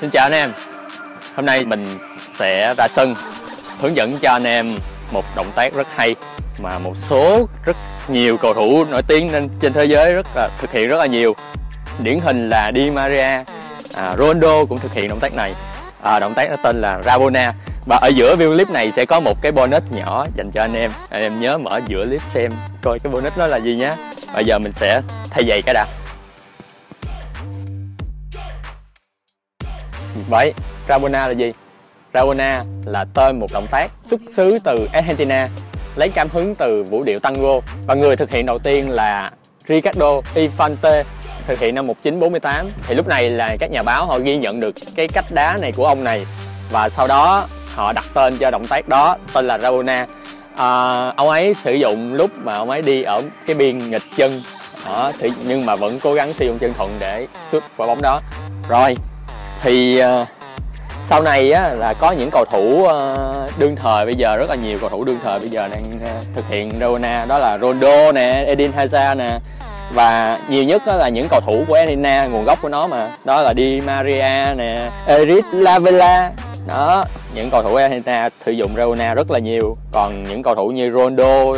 Xin chào anh em. Hôm nay mình sẽ ra sân hướng dẫn cho anh em một động tác rất hay mà một số rất nhiều cầu thủ nổi tiếng nên trên thế giới rất là thực hiện rất là nhiều. Điển hình là Di Maria à, Ronaldo cũng thực hiện động tác này. À, động tác nó tên là Rabona. Và ở giữa video clip này sẽ có một cái bonus nhỏ dành cho anh em. Anh em nhớ mở giữa clip xem coi cái bonus nó là gì nhé bây giờ mình sẽ thay giày cái đã. Vậy Rabona là gì? Rabona là tên một động tác xuất xứ từ Argentina lấy cảm hứng từ vũ điệu tango. Và người thực hiện đầu tiên là Ricardo Infante thực hiện năm 1948 thì lúc này là các nhà báo họ ghi nhận được cái cách đá này của ông này. Và sau đó họ đặt tên cho động tác đó tên là Rabona à, ông ấy sử dụng lúc mà ông ấy đi ở cái biên nghịch chân. Đó, nhưng mà vẫn cố gắng sử dụng chân thuận để sút quả bóng đó. Rồi thì uh, sau này á, là có những cầu thủ uh, đương thời bây giờ rất là nhiều cầu thủ đương thời bây giờ đang uh, thực hiện Rona đó là Ronaldo nè, Eden Hazard nè. Và nhiều nhất đó là những cầu thủ của Argentina nguồn gốc của nó mà đó là Di Maria nè, Eric Lavella đó những cầu thủ Argentina sử dụng Rabona rất là nhiều. Còn những cầu thủ như Ronaldo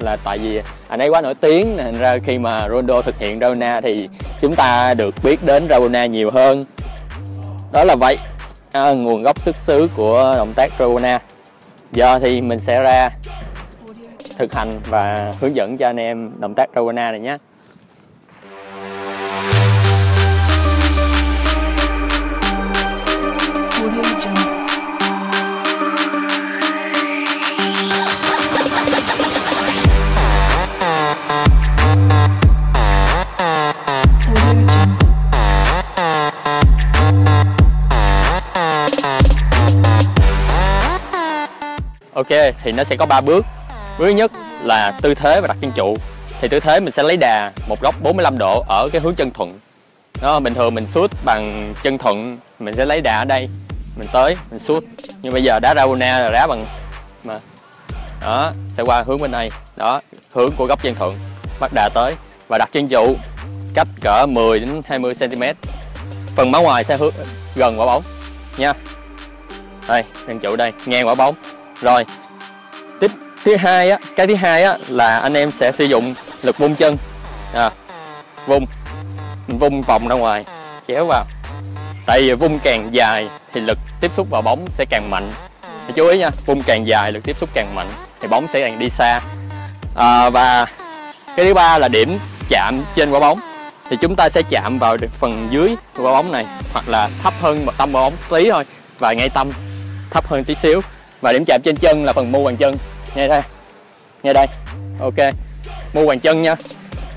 là tại vì anh ấy quá nổi tiếng nên ra khi mà Ronaldo thực hiện Rabona thì chúng ta được biết đến Rabona nhiều hơn đó là vậy. À, nguồn gốc xuất xứ của động tác Rabona giờ thì mình sẽ ra thực hành và hướng dẫn cho anh em động tác Rabona này nhé. Thì nó sẽ có 3 bước. Bước thứ nhất là tư thế và đặt chân trụ Thì tư thế mình sẽ lấy đà một góc 45 độ ở cái hướng chân thuận. Đó, Bình thường mình sút bằng chân thuận Mình sẽ lấy đà ở đây. Mình tới, mình sút Nhưng bây giờ đá rauna là đá bằng mà. Đó sẽ qua hướng bên này đó hướng của góc chân thuận. Bắt đà tới. Và đặt chân trụ cách cỡ 10 đến 20 cm phần máu ngoài sẽ hướng gần quả bóng. Nha. Đây chân trụ đây. Ngang quả bóng. Rồi tiếp thứ hai á cái thứ hai á là anh em sẽ sử dụng lực vung chân. À, vung mình vung vòng ra ngoài chéo vào. Tại vì vung càng dài thì lực tiếp xúc vào bóng sẽ càng mạnh. Thì chú ý nha vung càng dài lực tiếp xúc càng mạnh thì bóng sẽ càng đi xa. À, và cái thứ ba là điểm chạm trên quả bóng. Thì chúng ta sẽ chạm vào được phần dưới của quả bóng này hoặc là thấp hơn một tâm quả bóng tí thôi và ngay tâm thấp hơn tí xíu. Và điểm chạm trên chân là phần mu bàn chân nghe đây. Nghe đây. Ok. Mua bàn chân nha.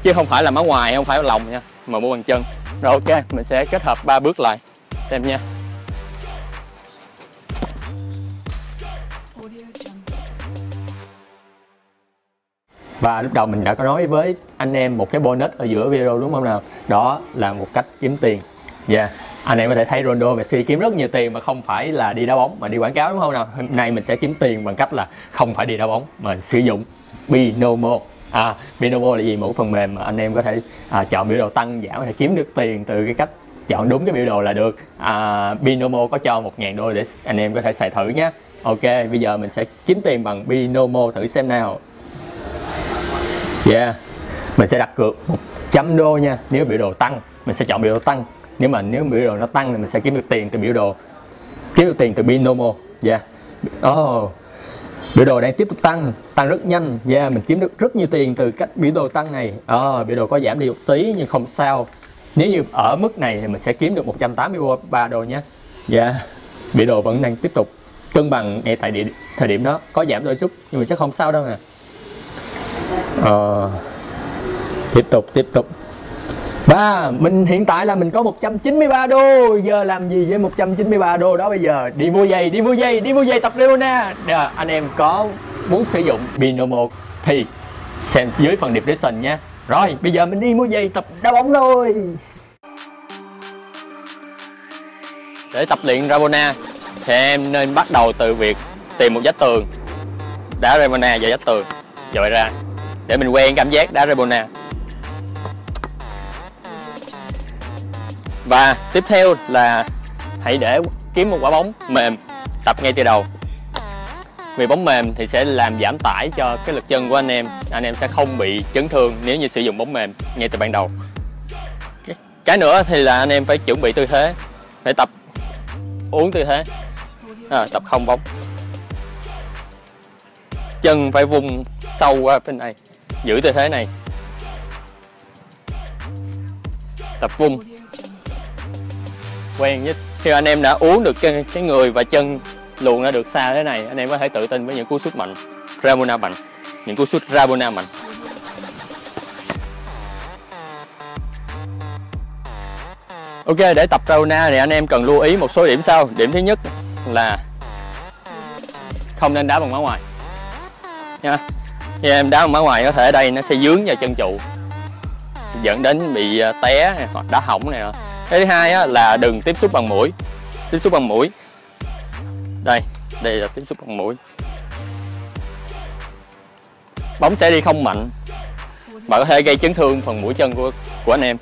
Chứ không phải là má ngoài, không phải là lòng nha. Mà mua bàn chân. Rồi ok, mình sẽ kết hợp ba bước lại. Xem nha. Và lúc đầu mình đã có nói với anh em một cái bonus ở giữa video đúng không nào? Đó là một cách kiếm tiền. Dạ yeah anh em có thể thấy Ronaldo Messi kiếm rất nhiều tiền mà không phải là đi đá bóng mà đi quảng cáo đúng không nào? Hôm nay mình sẽ kiếm tiền bằng cách là không phải đi đá bóng mà sử dụng Binomo. À Binomo là gì? Một phần mềm mà anh em có thể à, chọn biểu đồ tăng giảm có thể kiếm được tiền từ cái cách chọn đúng cái biểu đồ là được. À, Binomo có cho 1.000 đô để anh em có thể xài thử nhé Ok bây giờ mình sẽ kiếm tiền bằng Binomo thử xem nào. Yeah Mình sẽ đặt cược 100 đô nha Nếu biểu đồ tăng Mình sẽ chọn biểu đồ tăng. Nếu mà nếu biểu đồ nó tăng thì mình sẽ kiếm được tiền từ biểu đồ. Kiếm được tiền từ Binomo Yeah. Oh Biểu đồ đang tiếp tục tăng Tăng rất nhanh Yeah mình kiếm được rất nhiều tiền từ cách biểu đồ tăng này. Oh, Biểu đồ có giảm đi một tí nhưng không sao. Nếu như ở mức này thì mình sẽ kiếm được 183 đô nhé. Yeah Biểu đồ vẫn đang tiếp tục cân bằng ngay tại địa, thời điểm đó. Có giảm đôi chút nhưng mà chắc không sao đâu nè ờ, tiếp tục tiếp tục và mình hiện tại là mình có 193 đô. Giờ làm gì với 193 đô đó bây giờ? Đi mua giày đi mua giày đi mua giày tập Leona Đà, dạ, anh em có muốn sử dụng Binomo thì xem dưới phần description nha. Rồi bây giờ mình đi mua giày tập đá bóng thôi. Để tập luyện Rabona thì em nên bắt đầu từ việc tìm một vách tường. Đá Rabona và vách tường. Dội ra. Để mình quen cảm giác đá Rabona. Và tiếp theo là hãy để kiếm một quả bóng mềm tập ngay từ đầu. Vì bóng mềm thì sẽ làm giảm tải cho cái lực chân của anh em. Anh em sẽ không bị chấn thương nếu như sử dụng bóng mềm ngay từ ban đầu. Cái nữa thì là anh em phải chuẩn bị tư thế phải tập uống tư thế. À, tập không bóng. Chân phải vùng sâu qua bên này giữ tư thế này. Tập vung quen nhất. Khi anh em đã uống được cái, cái người và chân luồn ra được xa thế này anh em có thể tự tin với những cú sút mạnh. Rabona mạnh. Những cú sút Rabona mạnh. Ok để tập Rabona thì anh em cần lưu ý một số điểm sau. Điểm thứ nhất là không nên đá bằng má ngoài. Nha. Khi em đá bằng má ngoài có thể ở đây nó sẽ dướng vào chân trụ dẫn đến bị à, té hoặc đá hỏng này cái thứ hai á, là đừng tiếp xúc bằng mũi. Tiếp xúc bằng mũi. Đây đây là tiếp xúc bằng mũi. Bóng sẽ đi không mạnh. Và có thể gây chấn thương phần mũi chân của của anh em.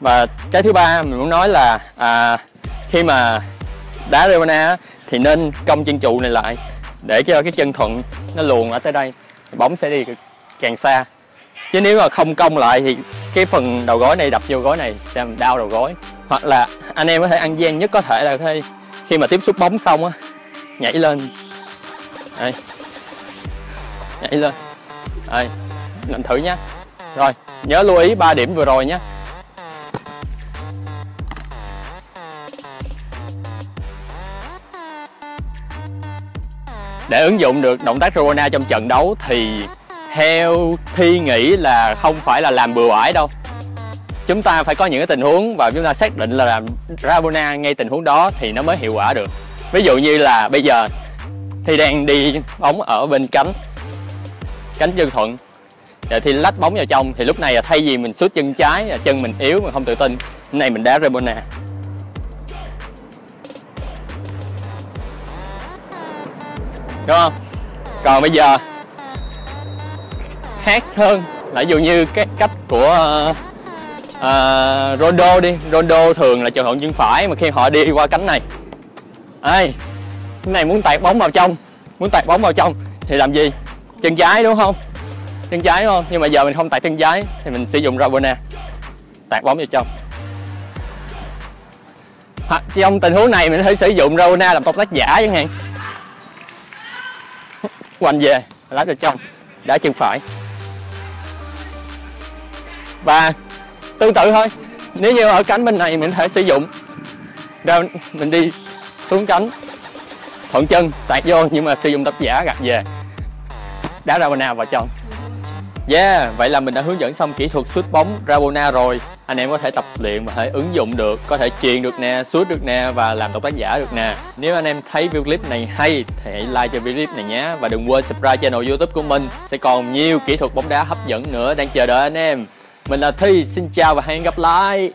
Và cái thứ ba mình muốn nói là à, khi mà đá Rebana thì nên cong chân trụ này lại để cho cái chân thuận nó luồn ở tới đây. Bóng sẽ đi càng xa. Chứ nếu mà không cong lại thì cái phần đầu gối này, đập vô gối này sẽ đau đầu gối. Hoặc là anh em có thể ăn gian nhất có thể là khi khi mà tiếp xúc bóng xong á, nhảy lên. Đây. Nhảy lên. Đây. Làm thử nhé rồi, nhớ lưu ý ba điểm vừa rồi nhé để ứng dụng được động tác Rona trong trận đấu thì theo thi nghĩ là không phải là làm bừa bãi đâu. Chúng ta phải có những cái tình huống và chúng ta xác định là làm Rabona ngay tình huống đó thì nó mới hiệu quả được. Ví dụ như là bây giờ thì đang đi bóng ở bên cánh cánh chân thuận. Dạ, và thì lách bóng vào trong thì lúc này là thay vì mình sút chân trái, là chân mình yếu mà không tự tin này mình đá Rabona. Đúng không? Còn bây giờ khác hơn. Là dụ như cái cách của à, uh, uh, Rondo đi. Rondo thường là chọn thuận chân phải mà khi họ đi qua cánh này. Ai cái này muốn tạt bóng vào trong. Muốn tạt bóng vào trong thì làm gì? Chân trái đúng không? Chân trái đúng không? Nhưng mà giờ mình không tạt chân trái thì mình sử dụng Rabona. Tạt bóng vào trong. Hoặc trong tình huống này mình có thể sử dụng Rabona làm công tác giả chẳng hạn. Quanh về lái vào trong. Đá chân phải và tương tự thôi. Nếu như ở cánh bên này mình có thể sử dụng. Ra mình đi xuống cánh. Thuận chân tạt vô nhưng mà sử dụng tập giả gạt về. Đá Rabona vào trong. Yeah, vậy là mình đã hướng dẫn xong kỹ thuật sút bóng Rabona rồi. Anh em có thể tập luyện và thể ứng dụng được Có thể truyền được nè, sút được nè và làm động tác giả được nè. Nếu anh em thấy video clip này hay thì hãy like cho video clip này nhé. Và đừng quên subscribe channel youtube của mình Sẽ còn nhiều kỹ thuật bóng đá hấp dẫn nữa đang chờ đợi anh em. Mình là Thi, xin chào và hẹn gặp lại.